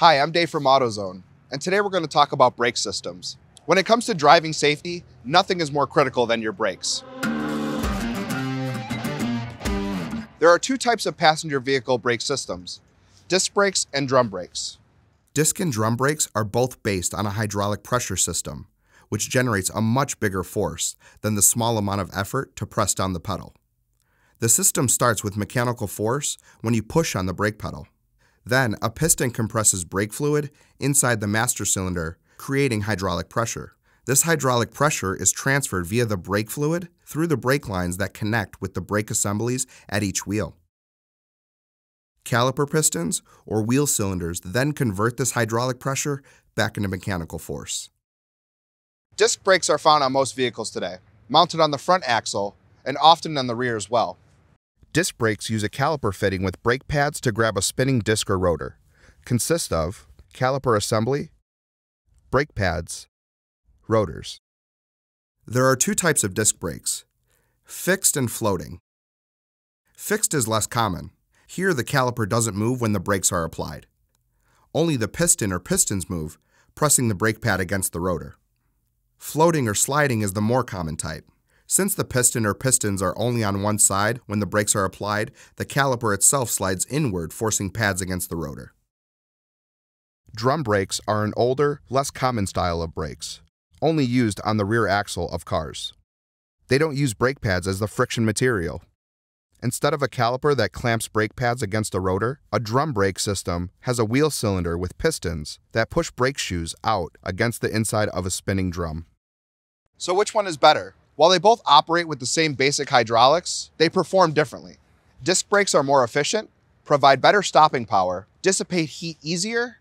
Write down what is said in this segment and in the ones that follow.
Hi, I'm Dave from AutoZone, and today we're going to talk about brake systems. When it comes to driving safety, nothing is more critical than your brakes. There are two types of passenger vehicle brake systems, disc brakes and drum brakes. Disc and drum brakes are both based on a hydraulic pressure system, which generates a much bigger force than the small amount of effort to press down the pedal. The system starts with mechanical force when you push on the brake pedal. Then, a piston compresses brake fluid inside the master cylinder, creating hydraulic pressure. This hydraulic pressure is transferred via the brake fluid through the brake lines that connect with the brake assemblies at each wheel. Caliper pistons, or wheel cylinders, then convert this hydraulic pressure back into mechanical force. Disc brakes are found on most vehicles today, mounted on the front axle and often on the rear as well. Disc brakes use a caliper fitting with brake pads to grab a spinning disc or rotor. Consist of caliper assembly, brake pads, rotors. There are two types of disc brakes, fixed and floating. Fixed is less common. Here the caliper doesn't move when the brakes are applied. Only the piston or pistons move, pressing the brake pad against the rotor. Floating or sliding is the more common type. Since the piston or pistons are only on one side when the brakes are applied, the caliper itself slides inward, forcing pads against the rotor. Drum brakes are an older, less common style of brakes, only used on the rear axle of cars. They don't use brake pads as the friction material. Instead of a caliper that clamps brake pads against a rotor, a drum brake system has a wheel cylinder with pistons that push brake shoes out against the inside of a spinning drum. So which one is better? While they both operate with the same basic hydraulics, they perform differently. Disc brakes are more efficient, provide better stopping power, dissipate heat easier,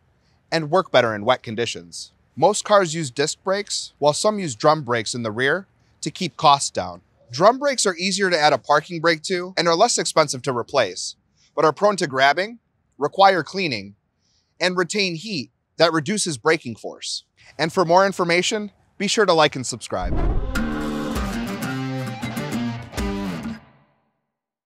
and work better in wet conditions. Most cars use disc brakes, while some use drum brakes in the rear to keep costs down. Drum brakes are easier to add a parking brake to and are less expensive to replace, but are prone to grabbing, require cleaning, and retain heat that reduces braking force. And for more information, be sure to like and subscribe.